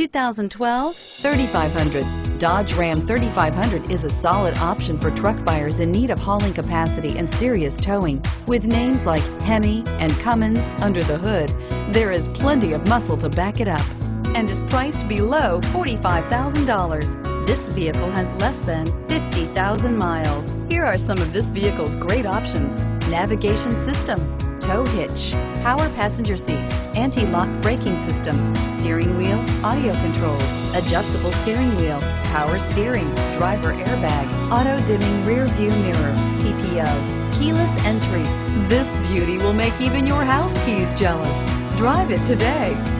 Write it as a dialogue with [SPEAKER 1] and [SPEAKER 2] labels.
[SPEAKER 1] 2012 3500. Dodge Ram 3500 is a solid option for truck buyers in need of hauling capacity and serious towing. With names like Hemi and Cummins under the hood, there is plenty of muscle to back it up and is priced below $45,000. This vehicle has less than 50,000 miles. Here are some of this vehicle's great options. Navigation system, tow hitch, power passenger seat, anti-lock braking system, steering wheel, audio controls, adjustable steering wheel, power steering, driver airbag, auto dimming rear view mirror, PPO, keyless entry. This beauty will make even your house keys jealous. Drive it today.